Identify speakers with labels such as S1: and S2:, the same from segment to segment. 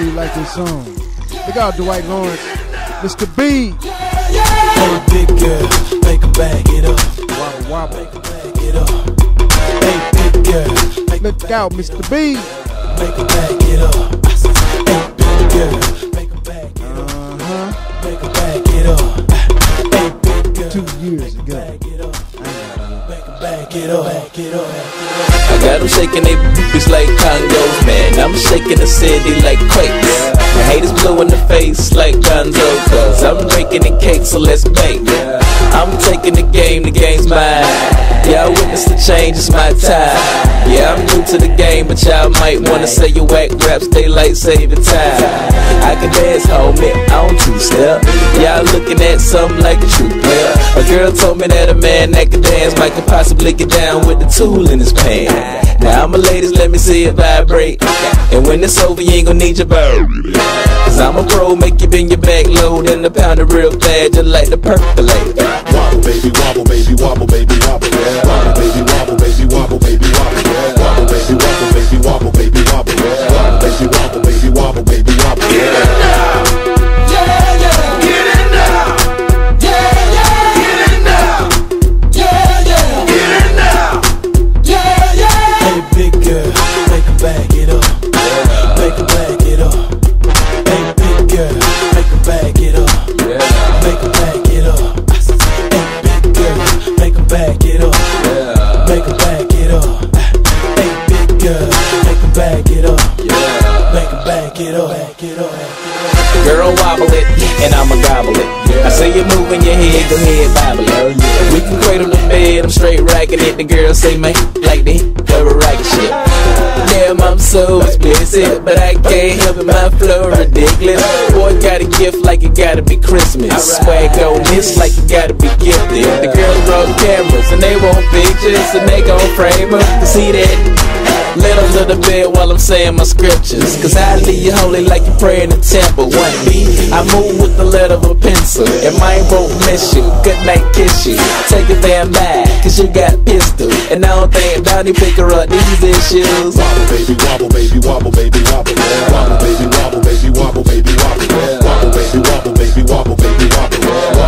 S1: know you like this song. Look out, Dwight Lawrence, Mr. B.
S2: Hey, big girl, make a bag it up.
S1: Wobble wobble.
S2: Bag it up. Hey, big girl, make
S1: Look out, Mr. B.
S2: make a bag it up. Hey, big girl, make a bag it up.
S1: Uh huh.
S2: Make a bag it up. Hey, big girl,
S1: Two years ago.
S2: Bag it up. Make a bag it up. Bag it up.
S3: I got them shaking they boobies like congos, man. I'm shaking the city like quakes. The haters blue in the face like Gonzo, cause I'm breaking the cake, so let's bake. I'm taking the game, the game's mine. I witness the change, it's my time. Yeah, I'm new to the game, but y'all might wanna say you whack raps, daylight saving time. I can dance, homie, on two step. Y'all looking at something like a true player. A girl told me that a man that can dance might could possibly get down with the tool in his pants. Now I'm ladies, let me see it vibrate. And when it's over, you ain't gonna need your bird. Cause I'm a pro, make you bend your back low, then the pound it real bad, just like the percolate.
S4: Wobble baby, wobble baby, wobble baby, wobble. Yeah. Wobble baby, wobble baby, wobble baby, wobble. Yeah. Wobble baby, wobble baby, wobble baby, wobble. Yeah. Wobble baby, wobble baby, wobble baby,
S2: make bag it up. Make a bag it up. Hey, big girl, make bag it up. Make a bag it up. Hey, big girl, make bag it up. Make a bag it up. Hey, big girl, make bag it up. Make a bag it up.
S3: Girl, wobble it, and I'ma gobble it. I say you're moving your head, go ahead, bobble it. We can cradle the bed, I'm straight racking it. The girl say, man, like the so explicit, but I can't help it, my flow ridiculous. Boy, got a gift like it gotta be Christmas. Swag on this like it gotta be gifted. The girls brought cameras, and they want pictures, and they gon' frame them. See that? Let a little bit while I'm saying my scriptures. Cause I leave you holy like you pray in the temple. One B, I move with the letter of a pencil. And mine won't miss you. Good night, kiss you. Take a damn back, cause you got pistol. And I don't think Donnie pick her up these issues.
S4: Wobble baby, wobble baby, wobble baby, wobble. Yeah. Wobble baby, wobble baby, wobble baby, wobble. Yeah. Wobble baby, wobble baby, wobble baby, wobble.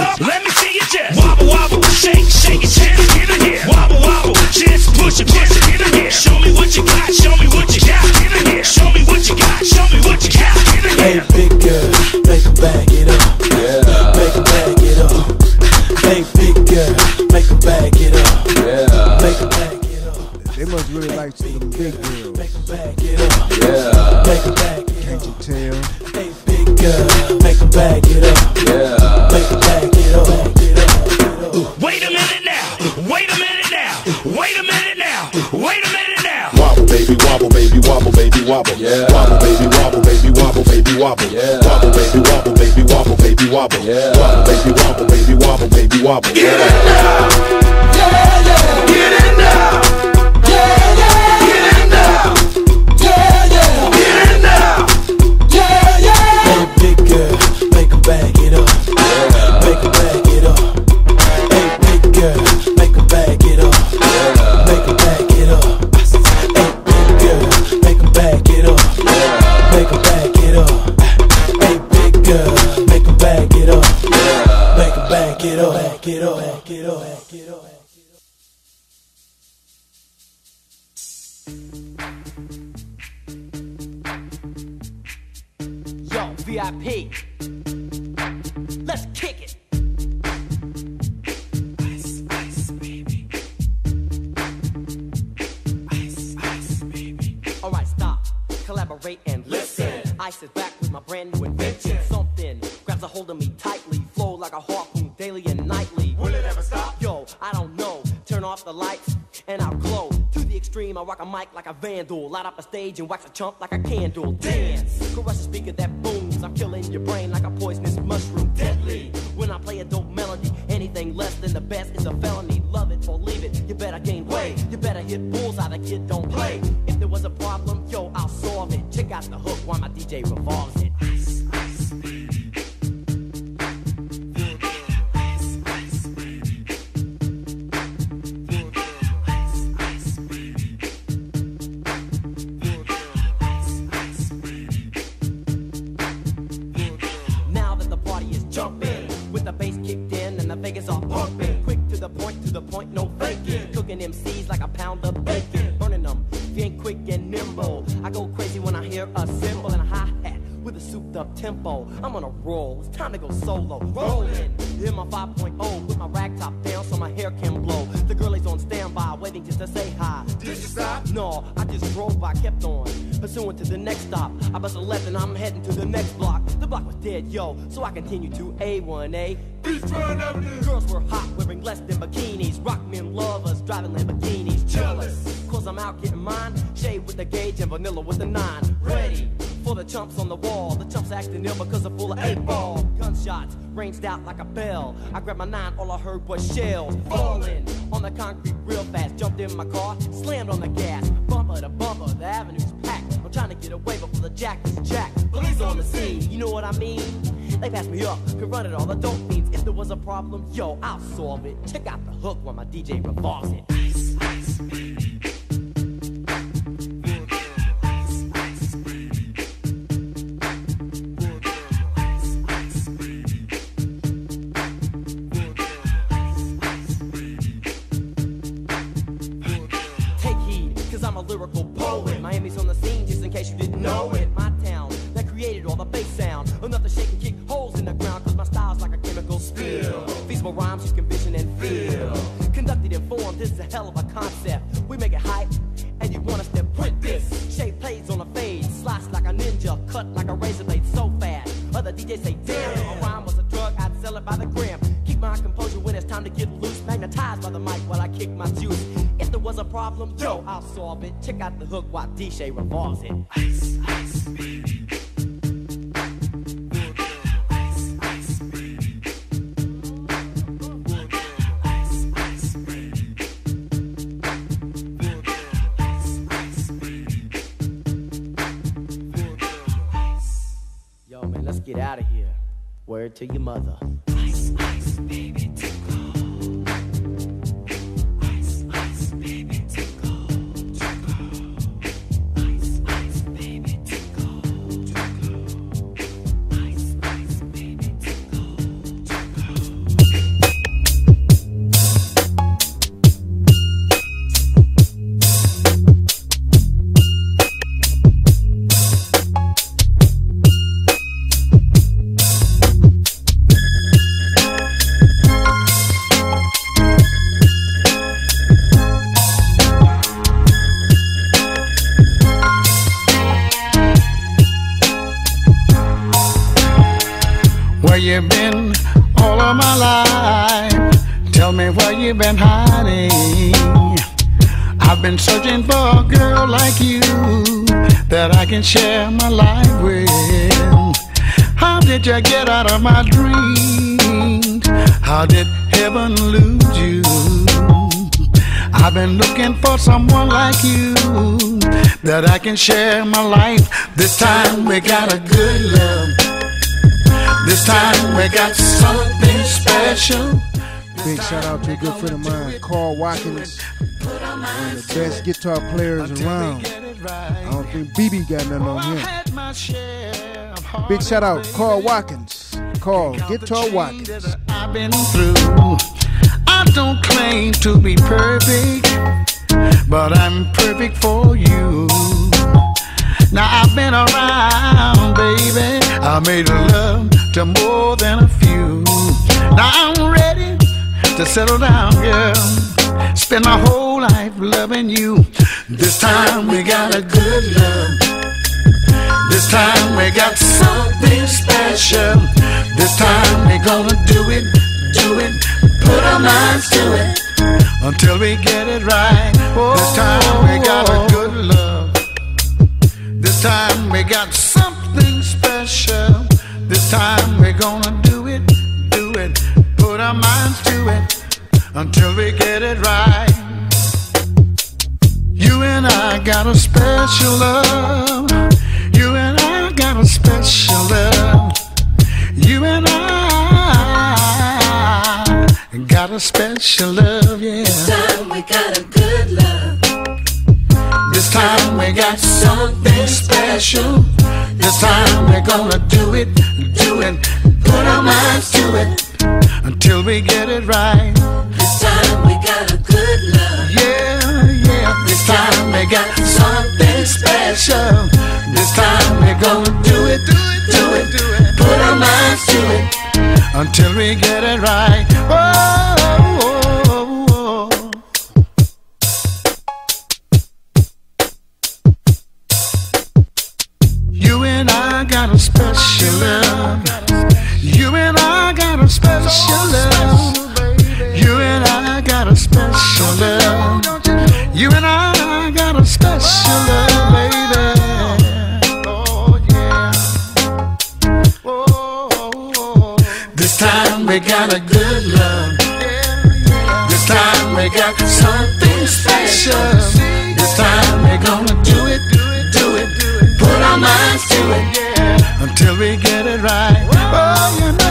S2: Up, up,
S5: let me see your chest. Wobble, wobble, shake, shake your chest, get in here. Wobble, wobble, just push it, push it, get in here. Show me what you got, show me what you got, get in here. Show me what you got, show me what you got, get in
S2: Hey,
S5: here.
S2: big girl, make a bag it up. Make a bag it up. Hey, big girl, make a bag it up. Make a bag it up.
S1: They must really like them big girls.
S2: Make a bag it up. Make a bag it
S1: Can't you tell?
S2: Up. Hey, big make a bag it up. Make a bag it up. Bag.
S5: Wait a minute now, wait a minute now, wait a minute now, wait a minute now.
S4: Wobble baby, wobble baby, wobble baby, wobble. Yeah. Wobble baby, wobble baby, wobble baby, wobble. Yeah. Wobble baby, wobble baby, wobble baby, wobble. Yeah. Wobble baby, wobble baby, wobble baby, wobble. Yeah.
S2: Hey, it up. Back it up. Back up. Yo, VIP. Let's kick it. Ice, ice, baby. Ice,
S6: ice, baby. All right, stop. Collaborate and listen. listen. Ice is back with my brand new invention. Something grabs a hold of me tightly, flow like a harpoon daily and off the lights and I'll glow. To the extreme, I rock a mic like a vandal. Light up a stage and wax a chump like a candle. Dance, crush a speaker that booms. I'm killing your brain like a poisonous mushroom. Deadly. When I play a dope melody, anything less than the best is a felony. Love it or leave it. You better gain weight. You better hit bullseye. The kid don't play. If there was a problem, yo, I'll solve it. Check out the hook while my DJ revolves a souped up tempo. I'm on a roll, it's time to go solo. Rolling, in my 5.0 with my rag top down so my hair can blow. The girl is on standby, waiting just to say hi. Did you stop? No, I just drove by, kept on. Pursuing to the next stop. I bust a left and I'm heading to the next block. The block was dead, yo, so I continue to A1A. Girls were hot, wearing less than bikinis. Rock men lovers, driving Lamborghinis. Jealous, cause I'm out getting mine. Shay with the gauge and vanilla with the nine. For the chumps on the wall. The chumps acting ill because they're full of eight ball. Gunshots ranged out like a bell. I grabbed my nine, all I heard was shells falling on the concrete real fast. Jumped in my car, slammed on the gas. Bumper to bumper, the avenue's packed. I'm trying to get away before the jack is jacked. Police on the scene, you know what I mean? They passed me up, could run it all the dope fiends. If there was a problem, yo, I'll solve it. Check out the hook while my DJ revolves it. Ice, ice, Take yo, I'll solve it. Check out the hook while DJ revolves it. Ice, ice, baby. Yo, man, let's get out of here. Word to your mother. Ice, ice, baby,
S7: my life? Tell me where you've been hiding. I've been searching for a girl like you that I can share my life with. How did you get out of my dreams? How did heaven lose you? I've been looking for someone like you that I can share my life. This time we got a good love. This time we got something special.
S1: Big shout out to a good friend of mine, Carl Watkins, one of the best guitar players around. I don't think BB got nothing on him. Big shout out, Carl Watkins. Carl, Guitar Watkins.
S7: I've been through. I don't claim to be perfect, but I'm perfect for you. Now I've been around, baby. I made love to more than a few. Now I'm ready to settle down, girl. Spend my whole life loving you. This time we got a good love. This time we got something special. This time we're gonna do it, do it, put our minds to it until we get it right. This time we got a good love. This time we got something special. This time we're gonna do our minds to it until we get it right. You and I got a special love. You and I got a special love. You and I got a special love, yeah.
S2: This time we got a good love.
S7: This time we got something special. This time we're gonna do it, do it, put our minds to it until we get it right.
S2: This time we got a good love.
S7: Yeah, yeah. This time we got something special. This time we're gonna do it, do it, do it, do it. Put our minds to it until we get it right. Oh, oh, oh, oh. You and I got a special love. Special love. You and I got a special love. You and I got a special love, baby. Oh. Oh, oh, oh. This time we got a good love. This time we got something special. This time we're gonna do it, do it, do it, put our minds to it until we get oh,